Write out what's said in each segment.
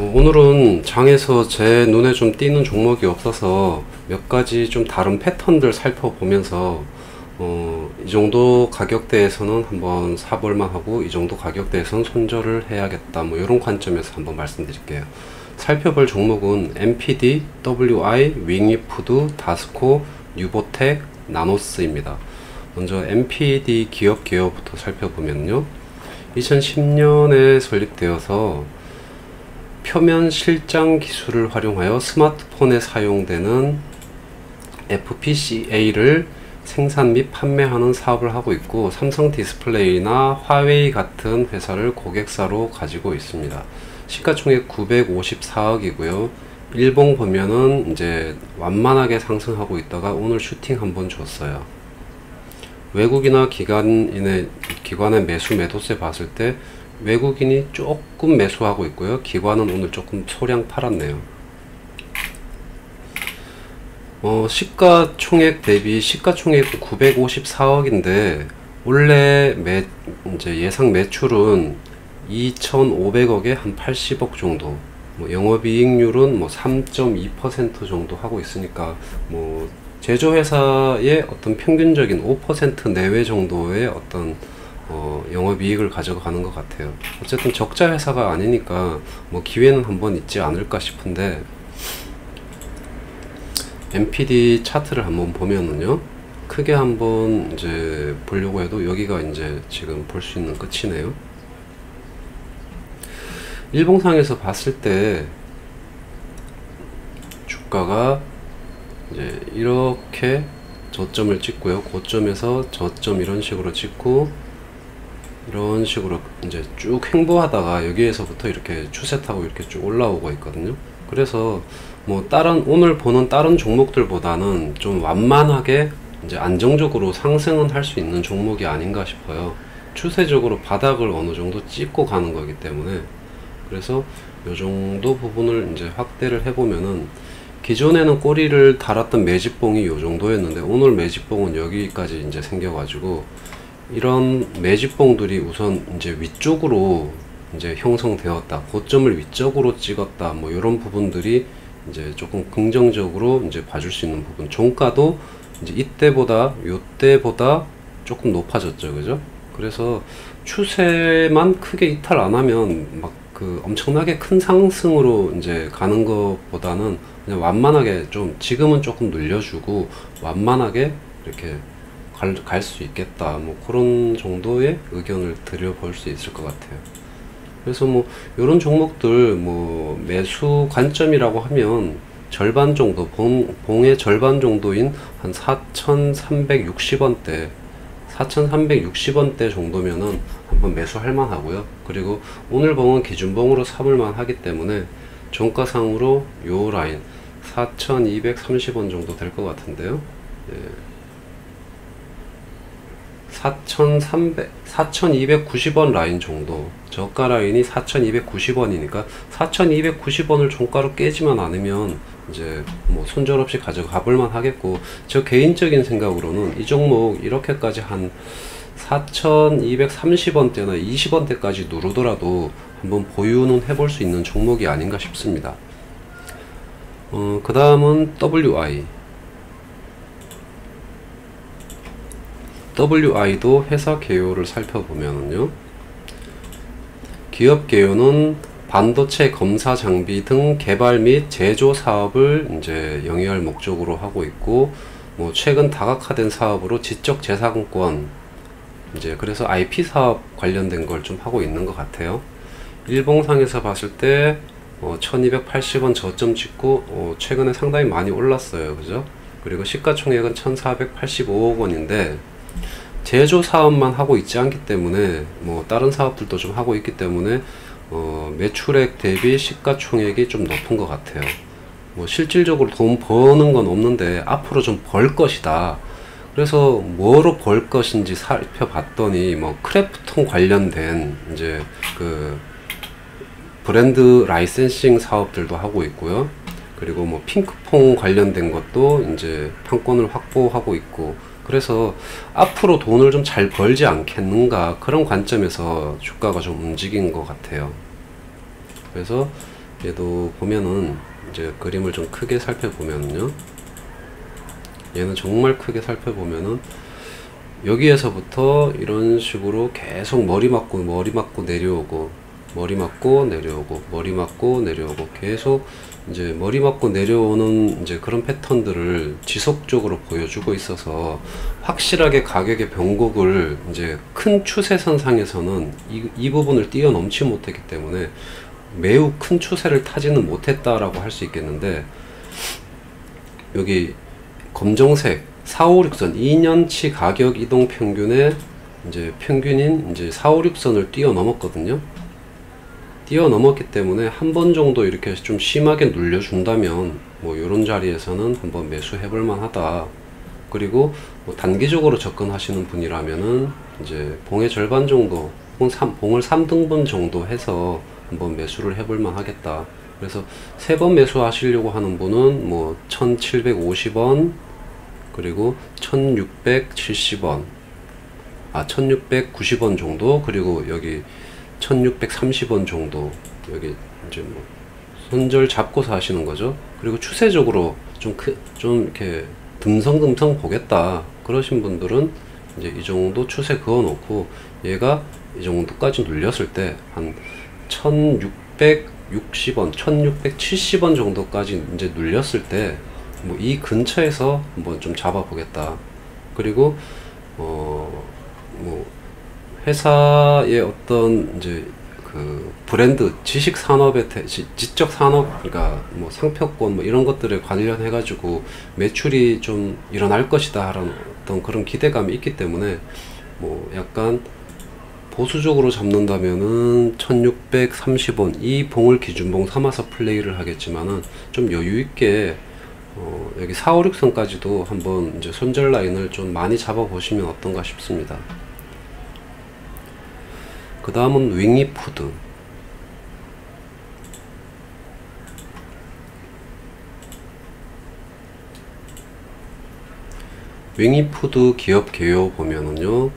어, 오늘은 장에서 제 눈에 좀 띄는 종목이 없어서 몇 가지 좀 다른 패턴들 살펴보면서 어, 이 정도 가격대에서는 한번 사볼만 하고 이 정도 가격대에서는 손절을 해야겠다. 뭐 이런 관점에서 한번 말씀드릴게요. 살펴볼 종목은 MPD, WI, 윙이푸드, 다스코, 뉴보텍, 나노스입니다. 먼저 MPD 기업 개요부터 살펴보면요. 2010년에 설립되어서 표면 실장 기술을 활용하여 스마트폰에 사용되는 FPCA를 생산 및 판매하는 사업을 하고 있고 삼성 디스플레이나 화웨이 같은 회사를 고객사로 가지고 있습니다. 시가총액 954억이고요. 일봉 보면은 이제 완만하게 상승하고 있다가 오늘 슈팅 한번 줬어요. 외국이나 기관인의 기관의 매수 매도세 봤을 때 외국인이 조금 매수하고 있고요. 기관은 오늘 조금 소량 팔았네요. 어, 시가총액 대비 시가총액 954억인데 원래 매, 이제 예상 매출은 2,500억에 한 80억 정도. 뭐 영업이익률은 뭐 3.2% 정도 하고 있으니까 뭐 제조회사의 어떤 평균적인 5% 내외 정도의 어떤 어, 영업이익을 가져가는 것 같아요. 어쨌든 적자 회사가 아니니까 뭐 기회는 한번 있지 않을까 싶은데 MPD 차트를 한번 보면은요 크게 한번 이제 보려고 해도 여기가 이제 지금 볼 수 있는 끝이네요. 일봉상에서 봤을 때 주가가 이제 이렇게 저점을 찍고요. 고점에서 저점 이런 식으로 찍고 이런 식으로 이제 쭉 횡보하다가 여기에서부터 이렇게 추세 타고 이렇게 쭉 올라오고 있거든요. 그래서 뭐 다른 오늘 보는 다른 종목들보다는 좀 완만하게 이제 안정적으로 상승은 할 수 있는 종목이 아닌가 싶어요. 추세적으로 바닥을 어느 정도 찍고 가는 거기 때문에 그래서 요 정도 부분을 이제 확대를 해보면은 기존에는 꼬리를 달았던 매집봉이 요 정도였는데 오늘 매집봉은 여기까지 이제 생겨가지고 이런 매집봉들이 우선 이제 위쪽으로 이제 형성되었다. 고점을 위쪽으로 찍었다. 뭐 이런 부분들이 이제 조금 긍정적으로 이제 봐줄 수 있는 부분. 종가도 이제 이때보다 요때보다 조금 높아졌죠. 그죠? 그래서 추세만 크게 이탈 안 하면 막 그 엄청나게 큰 상승으로 이제 가는 것보다는 그냥 완만하게 좀 지금은 조금 늘려주고 완만하게 이렇게 갈 수 있겠다. 뭐 그런 정도의 의견을 드려볼 수 있을 것 같아요. 그래서 뭐 이런 종목들 뭐 매수 관점이라고 하면 절반 정도 봉, 봉의 절반 정도인 한 4,360원대 4,360원대 정도면은 한번 매수할 만하고요. 그리고 오늘 봉은 기준봉으로 삼을만 하기 때문에 종가상으로 요 라인 4,230원 정도 될 것 같은데요. 예. 4,300, 4,290원 라인 정도 저가 라인이 4,290원이니까 4,290원을 종가로 깨지만 않으면 이제 뭐 손절 없이 가져가 볼만 하겠고 저 개인적인 생각으로는 이 종목 이렇게까지 한 4,230원대나 20원대까지 누르더라도 한번 보유는 해볼 수 있는 종목이 아닌가 싶습니다. 어, 그 다음은 WI WI도 회사 개요를 살펴보면요. 기업 개요는 반도체 검사 장비 등 개발 및 제조 사업을 이제 영위할 목적으로 하고 있고 뭐 최근 다각화된 사업으로 지적 재산권 이제 그래서 IP 사업 관련된 걸 좀 하고 있는 것 같아요. 일봉상에서 봤을 때 어, 1280원 저점 찍고 어, 최근에 상당히 많이 올랐어요. 그죠? 그리고 시가총액은 1485억 원인데 제조 사업만 하고 있지 않기 때문에 뭐 다른 사업들도 좀 하고 있기 때문에 어, 매출액 대비 시가총액이 좀 높은 것 같아요. 뭐 실질적으로 돈 버는 건 없는데 앞으로 좀 벌 것이다. 그래서 뭐로 벌 것인지 살펴봤더니 뭐 크래프톤 관련된 이제 그 브랜드 licensing 사업들도 하고 있고요. 그리고 뭐 핑크퐁 관련된 것도 이제 판권을 확보하고 있고 그래서 앞으로 돈을 좀 잘 벌지 않겠는가 그런 관점에서 주가가 좀 움직인 것 같아요. 그래서 얘도 보면은 이제 그림을 좀 크게 살펴보면요 얘는 정말 크게 살펴보면은 여기에서부터 이런 식으로 계속 머리 맞고 머리 맞고 내려오고 머리 맞고 내려오고 머리 맞고 내려오고 계속 이제 머리 맞고 내려오는 이제 그런 패턴들을 지속적으로 보여주고 있어서 확실하게 가격의 변곡을 이제 큰 추세선 상에서는 이, 이 부분을 뛰어넘지 못했기 때문에 매우 큰 추세를 타지는 못했다라고 할 수 있겠는데 여기 검정색 4, 5, 6선 2년치 가격 이동 평균의 이제 평균인 이제 4, 5, 6선을 뛰어넘었거든요. 뛰어넘었기 때문에 한 번 정도 이렇게 좀 심하게 눌려준다면 뭐 이런 자리에서는 한번 매수해 볼 만하다. 그리고 뭐 단기적으로 접근하시는 분이라면은 이제 봉의 절반 정도, 봉 3, 봉을 3등분 정도 해서 한번 매수를 해볼 만하겠다. 그래서 세 번 매수 하시려고 하는 분은 뭐 1750원 그리고 1670원 아 1690원 정도 그리고 여기 1630원 정도. 여기 이제 뭐 손절 잡고서 하시는 거죠. 그리고 추세적으로 좀 크, 좀 이렇게 듬성듬성 보겠다 그러신 분들은 이제 이 정도 추세 그어 놓고 얘가 이 정도까지 눌렸을 때 한 1660원 1670원 정도까지 이제 눌렸을 때 뭐 이 근처에서 한번 좀 잡아 보겠다. 그리고 어뭐 회사의 어떤 이제 그 브랜드 지식 산업의 태, 지적 산업 그러니까 뭐 상표권 뭐 이런 것들에 관련해 가지고 매출이 좀 일어날 것이다 하는 어떤 그런 기대감이 있기 때문에 뭐 약간 보수적으로 잡는다면은 1630원 이 봉을 기준봉 삼아서 플레이를 하겠지만은 좀 여유 있게 어 여기 4, 5, 6선까지도 한번 이제 손절 라인을 좀 많이 잡아 보시면 어떤가 싶습니다. 그 다음은 윙이푸드 윙이푸드 기업 개요 보면은요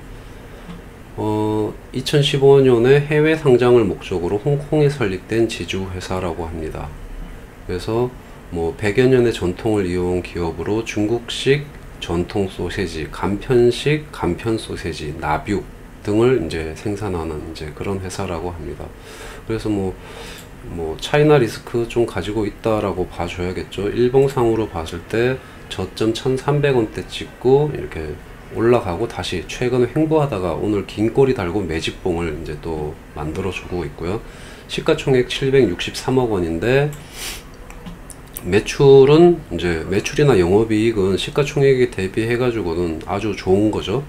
어, 2015년에 해외 상장을 목적으로 홍콩에 설립된 지주 회사라고 합니다. 그래서 뭐 100여 년의 전통을 이어온 기업으로 중국식 전통 소세지, 간편식 간편 소세지, 나뷰 등을 이제 생산하는 이제 그런 회사라고 합니다. 그래서 뭐, 뭐, 차이나 리스크 좀 가지고 있다라고 봐줘야겠죠. 일봉상으로 봤을 때 저점 1300원대 찍고 이렇게 올라가고 다시 최근에 횡보하다가 오늘 긴 꼬리 달고 매집봉을 이제 또 만들어 주고 있고요. 시가총액 763억 원인데 매출은 이제 매출이나 영업이익은 시가총액에 대비해 가지고는 아주 좋은 거죠.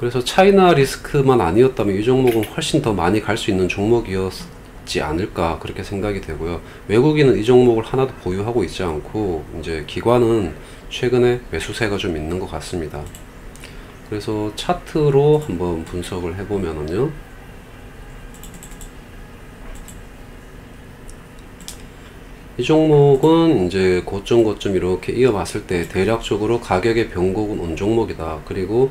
그래서 차이나 리스크만 아니었다면 이 종목은 훨씬 더 많이 갈 수 있는 종목이었지 않을까 그렇게 생각이 되고요. 외국인은 이 종목을 하나도 보유하고 있지 않고 이제 기관은 최근에 매수세가 좀 있는 것 같습니다. 그래서 차트로 한번 분석을 해보면은요. 이 종목은 이제 고점 고점 이렇게 이어봤을 때 대략적으로 가격의 변곡은 온 종목이다. 그리고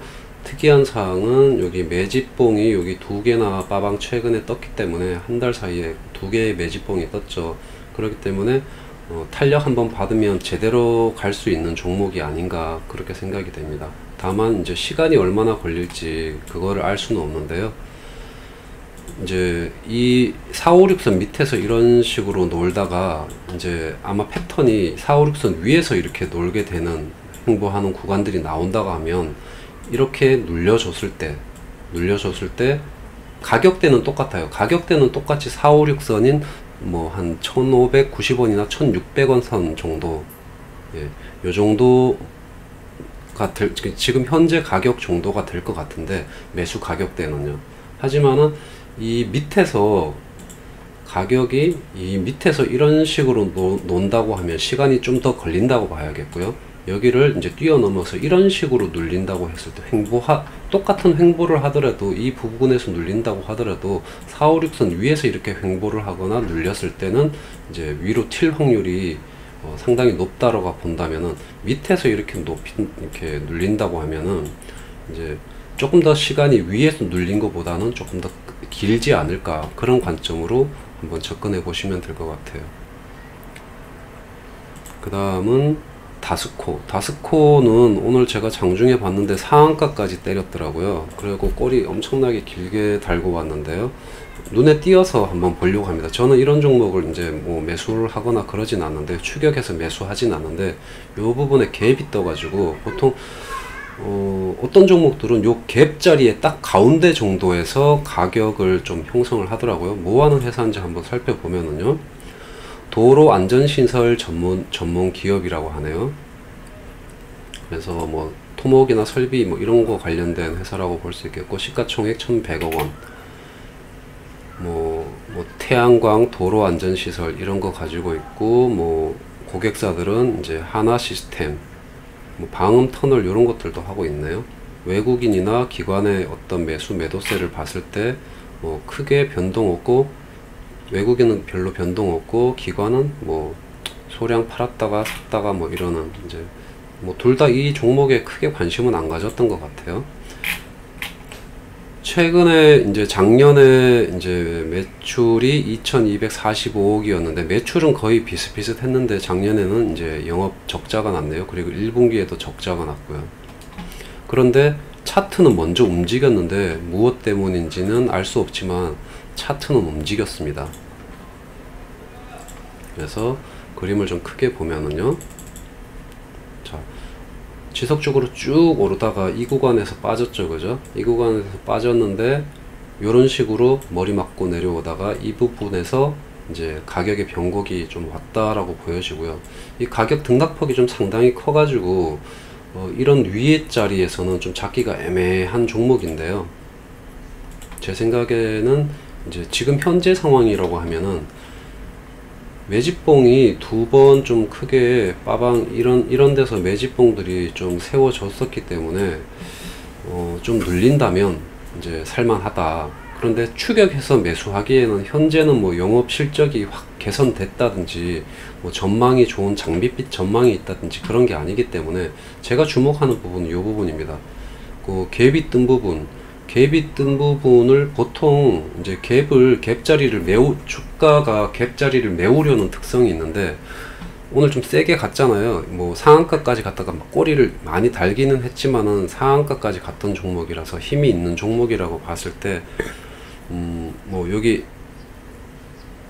특이한 사항은 여기 매집봉이 여기 두 개나 빠방 최근에 떴기 때문에 한 달 사이에 두 개의 매집봉이 떴죠. 그렇기 때문에 어, 탄력 한번 받으면 제대로 갈 수 있는 종목이 아닌가 그렇게 생각이 됩니다. 다만 이제 시간이 얼마나 걸릴지 그거를 알 수는 없는데요. 이제 이 4, 5, 6선 밑에서 이런 식으로 놀다가 이제 아마 패턴이 4, 5, 6선 위에서 이렇게 놀게 되는 행보하는 구간들이 나온다고 하면 이렇게 눌려줬을 때 눌려줬을 때 가격대는 똑같아요. 가격대는 똑같이 4, 5, 6선인 뭐 한 1590원이나 1600원 선 정도. 예, 요 정도가 될, 지금 현재 가격 정도가 될 것 같은데 매수 가격대는요. 하지만은 이 밑에서 가격이 이 밑에서 이런 식으로 노, 논다고 하면 시간이 좀 더 걸린다고 봐야겠고요 여기를 이제 뛰어넘어서 이런 식으로 눌린다고 했을 때 횡보하 똑같은 횡보를 하더라도 이 부분에서 눌린다고 하더라도 4, 5, 6선 위에서 이렇게 횡보를 하거나 눌렸을 때는 이제 위로 튈 확률이 어, 상당히 높다라고 본다면은 밑에서 이렇게 높이 이렇게 눌린다고 하면은 이제 조금 더 시간이 위에서 눌린 것보다는 조금 더 길지 않을까 그런 관점으로 한번 접근해 보시면 될 것 같아요. 그 다음은 다스코. 다스코는 오늘 제가 장중에 봤는데 상한가까지 때렸더라고요. 그리고 꼬리 엄청나게 길게 달고 왔는데요. 눈에 띄어서 한번 보려고 합니다. 저는 이런 종목을 이제 뭐 매수를 하거나 그러진 않는데 추격해서 매수하진 않는데 이 부분에 갭이 떠 가지고 보통 어, 어떤 종목들은 요 갭 자리에 딱 가운데 정도에서 가격을 좀 형성을 하더라고요. 뭐 하는 회사인지 한번 살펴보면은요. 도로 안전시설 전문, 전문 기업이라고 하네요. 그래서 뭐 토목이나 설비 뭐 이런 거 관련된 회사라고 볼 수 있겠고 시가총액 1100억 원. 뭐, 뭐 태양광 도로 안전 시설 이런 거 가지고 있고 뭐 고객사들은 이제 하나 시스템 뭐 방음 터널 이런 것들도 하고 있네요. 외국인이나 기관의 어떤 매수 매도세를 봤을 때 뭐 크게 변동 없고 외국인은 별로 변동 없고 기관은 뭐 소량 팔았다가 샀다가 뭐 이러는 이제 뭐 둘 다 이 종목에 크게 관심은 안 가졌던 것 같아요. 최근에 이제 작년에 이제 매출이 2245억이었는데 매출은 거의 비슷비슷했는데 작년에는 이제 영업 적자가 났네요. 그리고 1분기에도 적자가 났고요. 그런데 차트는 먼저 움직였는데 무엇 때문인지는 알 수 없지만 차트는 움직였습니다. 그래서 그림을 좀 크게 보면은요. 자, 지속적으로 쭉 오르다가 이 구간에서 빠졌죠 그죠 이 구간에서 빠졌는데 이런 식으로 머리 맞고 내려오다가 이 부분에서 이제 가격의 변곡이 좀 왔다라고 보여지고요 이 가격 등락폭이 좀 상당히 커 가지고 어, 이런 위에 자리에서는 좀 잡기가 애매한 종목인데요 제 생각에는 이제 지금 현재 상황이라고 하면은 매집봉이 두 번 좀 크게 빠방 이런 이런 데서 매집봉들이 좀 세워졌었기 때문에 어, 좀 눌린다면 이제 살만하다. 그런데 추격해서 매수하기에는 현재는 뭐 영업 실적이 확 개선됐다든지 뭐 전망이 좋은 장밋빛 전망이 있다든지 그런 게 아니기 때문에 제가 주목하는 부분은 이 부분입니다. 그 갭이 뜬 부분 갭이 뜬 부분을 보통 이제 갭을 갭 자리를 메우 주가가 갭 자리를 메우려는 특성이 있는데 오늘 좀 세게 갔잖아요. 뭐 상한가까지 갔다가 꼬리를 많이 달기는 했지만은 상한가까지 갔던 종목이라서 힘이 있는 종목이라고 봤을 때, 음, 뭐 여기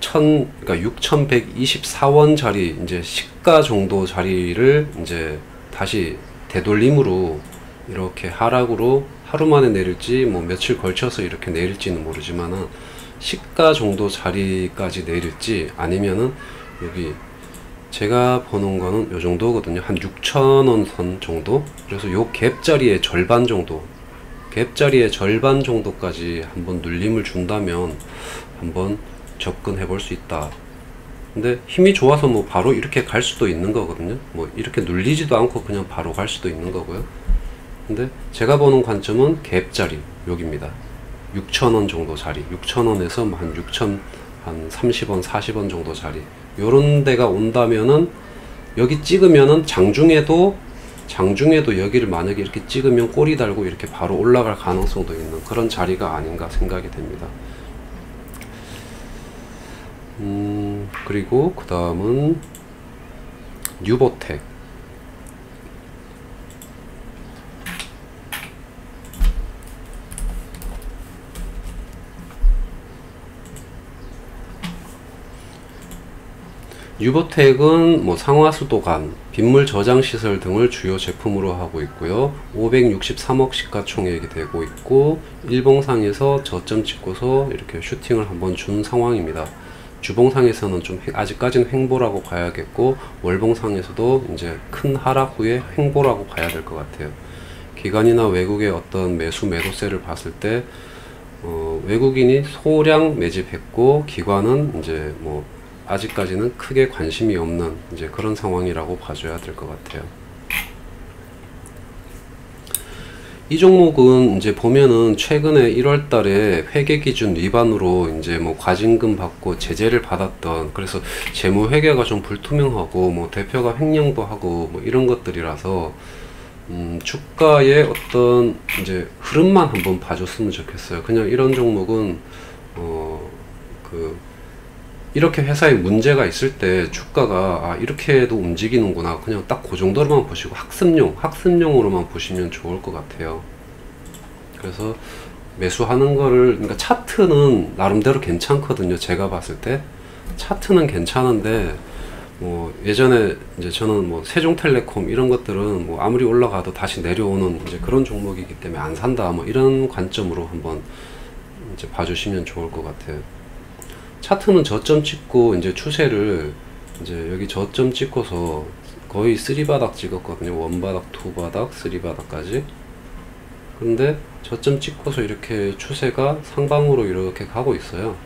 천, 그러니까 6,124원 자리, 이제 시가 정도 자리를 이제 다시 되돌림으로 이렇게 하락으로 하루 만에 내릴지 뭐 며칠 걸쳐서 이렇게 내릴지는 모르지만은 시가 정도 자리까지 내릴지 아니면은 여기 제가 보는 거는 요 정도거든요. 한 6천원 선 정도. 그래서 요 갭 자리의 절반 정도. 갭 자리의 절반 정도까지 한번 눌림을 준다면 한번 접근해 볼 수 있다. 근데 힘이 좋아서 뭐 바로 이렇게 갈 수도 있는 거거든요. 뭐 이렇게 눌리지도 않고 그냥 바로 갈 수도 있는 거고요. 근데 제가 보는 관점은 갭자리 여기입니다 6천원 정도 자리 6천원에서 뭐한 6천 한 30원 40원 정도 자리 요런 데가 온다면은 여기 찍으면은 장중에도 장중에도 여기를 만약에 이렇게 찍으면 꼬리 달고 이렇게 바로 올라갈 가능성도 있는 그런 자리가 아닌가 생각이 됩니다. 음 그리고 그 다음은 뉴보텍 유보텍은 뭐 상하수도관, 빗물 저장 시설 등을 주요 제품으로 하고 있고요. 563억 시가총액이 되고 있고 일봉상에서 저점 찍고서 이렇게 슈팅을 한번 준 상황입니다. 주봉상에서는 좀 아직까지는 횡보라고 봐야겠고 월봉상에서도 이제 큰 하락 후에 횡보라고 봐야 될 것 같아요. 기관이나 외국의 어떤 매수 매도세를 봤을 때 어, 외국인이 소량 매집했고 기관은 이제 뭐 아직까지는 크게 관심이 없는 이제 그런 상황이라고 봐줘야 될 것 같아요. 이 종목은 이제 보면은 최근에 1월 달에 회계 기준 위반으로 이제 뭐 과징금 받고 제재를 받았던 그래서 재무 회계가 좀 불투명하고 뭐 대표가 횡령도 하고 뭐 이런 것들이라서 음 주가의 어떤 이제 흐름만 한번 봐줬으면 좋겠어요. 그냥 이런 종목은 어그 이렇게 회사에 문제가 있을 때 주가가 아, 이렇게도 움직이는구나. 그냥 딱 그 정도로만 보시고 학습용 학습용으로만 보시면 좋을 것 같아요. 그래서 매수하는 거를 그러니까 차트는 나름대로 괜찮거든요. 제가 봤을 때. 차트는 괜찮은데 뭐 예전에 이제 저는 뭐 세종텔레콤 이런 것들은 뭐 아무리 올라가도 다시 내려오는 이제 그런 종목이기 때문에 안 산다. 뭐 이런 관점으로 한번 이제 봐주시면 좋을 것 같아요. 차트는 저점 찍고 이제 추세를 이제 여기 저점 찍고서 거의 3바닥 찍었거든요. 원바닥, 투바닥, 3바닥까지. 그런데 저점 찍고서 이렇게 추세가 상방으로 이렇게 가고 있어요.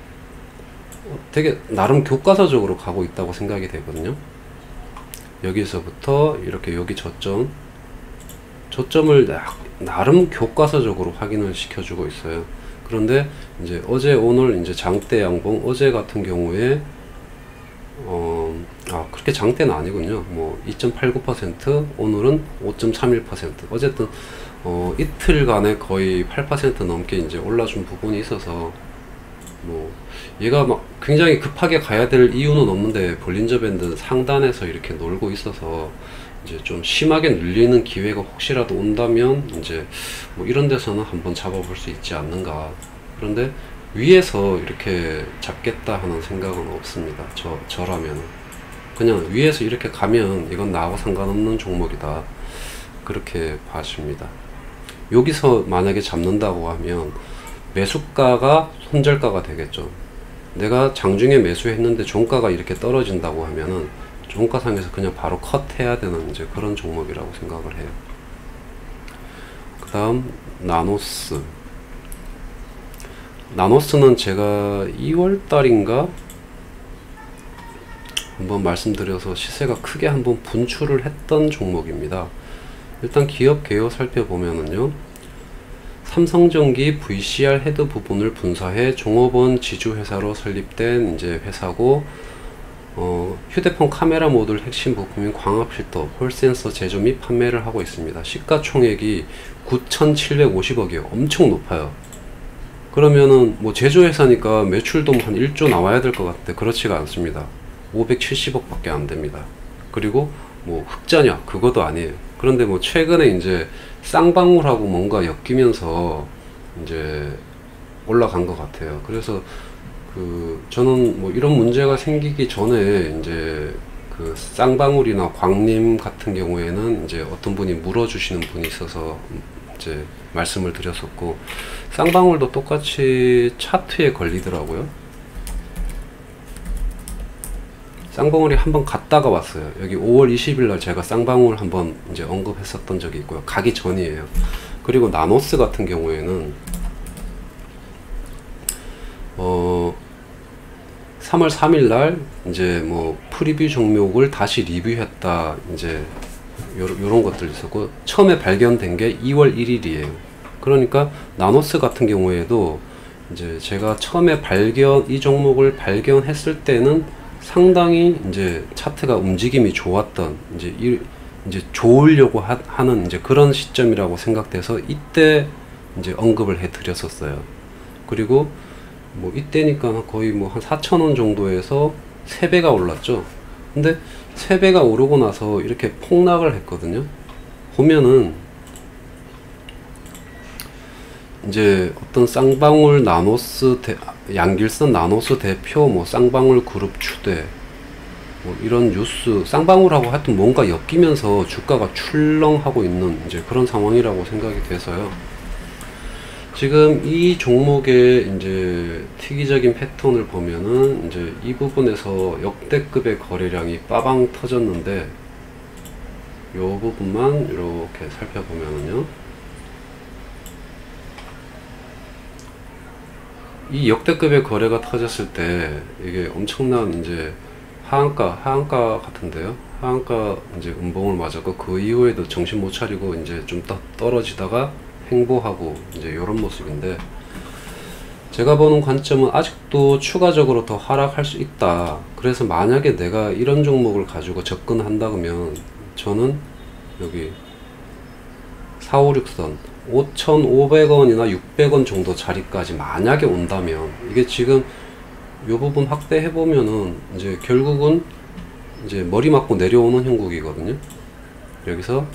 되게 나름 교과서적으로 가고 있다고 생각이 되거든요. 여기서부터 이렇게 여기 저점 저점을 나름 교과서적으로 확인을 시켜주고 있어요. 그런데 이제 어제 오늘 이제 장대 양봉 어제 같은 경우에 어, 아, 그렇게 장대는 아니군요. 뭐, 2.89%, 오늘은 5.31%. 어쨌든, 어, 이틀간에 거의 8% 넘게 이제 올라준 부분이 있어서, 뭐, 얘가 막 굉장히 급하게 가야 될 이유는 없는데 볼린저 밴드 상단에서 이렇게 놀고 있어서 이제 좀 심하게 눌리는 기회가 혹시라도 온다면 이제 뭐 이런 데서는 한번 잡아볼 수 있지 않는가. 그런데 위에서 이렇게 잡겠다 하는 생각은 없습니다. 저, 저라면. 그냥 위에서 이렇게 가면 이건 나하고 상관없는 종목이다. 그렇게 봐줍니다. 여기서 만약에 잡는다고 하면 매수가가 손절가가 되겠죠. 내가 장중에 매수했는데 종가가 이렇게 떨어진다고 하면은 종가상에서 그냥 바로 컷해야 되는 이제 그런 종목이라고 생각을 해요. 그 다음 나노스 나노스는 제가 2월달인가 한번 말씀드려서 시세가 크게 한번 분출을 했던 종목입니다. 일단 기업 개요 살펴보면은요. 삼성전기 VCR 헤드 부분을 분사해 종업원 지주회사로 설립된 이제 회사고 어, 휴대폰 카메라 모듈 핵심 부품인 광합 필터, 홀 센서 제조 및 판매를 하고 있습니다. 시가총액이 9,750억이에요. 엄청 높아요. 그러면은 뭐 제조회사니까 매출도 한 1조 나와야 될 것 같은데 그렇지가 않습니다. 570억 밖에 안 됩니다. 그리고 뭐 흑자냐 그것도 아니에요. 그런데 뭐 최근에 이제 쌍방울하고 뭔가 엮이면서 이제 올라간 것 같아요. 그래서 그 저는 뭐 이런 문제가 생기기 전에 이제 그 쌍방울이나 광림 같은 경우에는 이제 어떤 분이 물어주시는 분이 있어서 이제 말씀을 드렸었고 쌍방울도 똑같이 차트에 걸리더라고요. 쌍방울이 한번 갔다가 왔어요. 여기 5월 20일 날 제가 쌍방울 한번 이제 언급했었던 적이 있고요. 가기 전이에요. 그리고 나노스 같은 경우에는 어 3월 3일 날 이제 뭐 프리뷰 종목을 다시 리뷰했다 이제 요런, 것들 있었고 처음에 발견된 게 2월 1일이에요. 그러니까 나노스 같은 경우에도 이제 제가 처음에 발견 이 종목을 발견했을 때는 상당히 이제 차트가 움직임이 좋았던 이제 이, 이제 좋으려고 하, 는 이제 그런 시점이라고 생각돼서 이때 이제 언급을 해 드렸었어요. 그리고 뭐 이때니까 거의 뭐 한 4천 원 정도에서 3배가 올랐죠. 근데 3배가 오르고 나서 이렇게 폭락을 했거든요. 보면은 이제 어떤 쌍방울 나노스 대, 양길선 나노스 대표 뭐 쌍방울 그룹 추대 뭐 이런 뉴스 쌍방울하고 하여튼 뭔가 엮이면서 주가가 출렁하고 있는 이제 그런 상황이라고 생각이 돼서요. 지금 이 종목의 이제 특이적인 패턴을 보면은 이제 이 부분에서 역대급의 거래량이 빠방 터졌는데 요 부분만 이렇게 살펴보면은요. 이 역대급의 거래가 터졌을 때 이게 엄청난 이제 하한가 하한가 같은데요 하한가 이제 음봉을 맞았고 그 이후에도 정신 못 차리고 이제 좀더 떨어지다가 행보하고 이제 이런 모습인데 제가 보는 관점은 아직도 추가적으로 더 하락할 수 있다 그래서 만약에 내가 이런 종목을 가지고 접근한다 그러면 저는 여기 456선 5,500원이나 600원 정도 자리까지 만약에 온다면 이게 지금 요 부분 확대해 보면은 이제 결국은 이제 머리 맞고 내려오는 형국이거든요. 여기서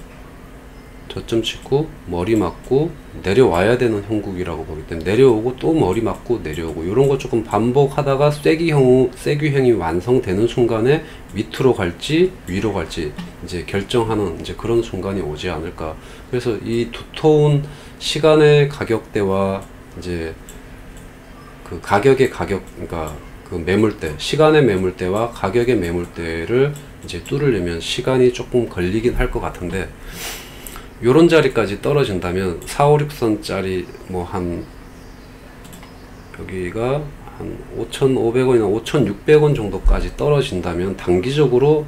저점 찍고 머리 맞고 내려와야 되는 형국이라고 보기 때문에 내려오고 또 머리 맞고 내려오고 이런 거 조금 반복하다가 쐐기형 쐐기형이 완성되는 순간에 밑으로 갈지 위로 갈지 이제 결정하는 이제 그런 순간이 오지 않을까. 그래서 이 두터운 시간의 가격대와 이제 그 가격의 가격 그러니까 그 매물대 시간의 매물대와 가격의 매물대를 이제 뚫으려면 시간이 조금 걸리긴 할 것 같은데 요런 자리까지 떨어진다면 4, 5, 6선짜리 뭐 한 여기가 한 5,500원이나 5,600원 정도까지 떨어진다면 단기적으로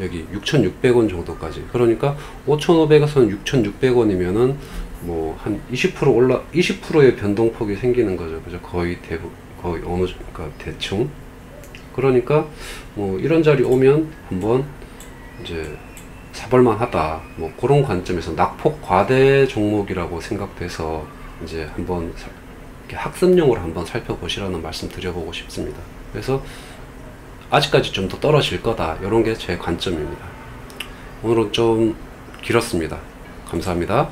여기 6,600원 정도까지 그러니까 5,500에서는 6,600원이면은 뭐 한 20% 올라 20%의 변동폭이 생기는 거죠. 그죠? 거의 대부 거의 어느 정- 그러니까 대충 그러니까 뭐 이런 자리 오면 한번 이제 사볼만 하다. 뭐 그런 관점에서 낙폭 과대 종목이라고 생각돼서 이제 한번 학습용으로 한번 살펴보시라는 말씀 드려보고 싶습니다. 그래서 아직까지 좀 더 떨어질 거다. 이런 게 제 관점입니다. 오늘은 좀 길었습니다. 감사합니다.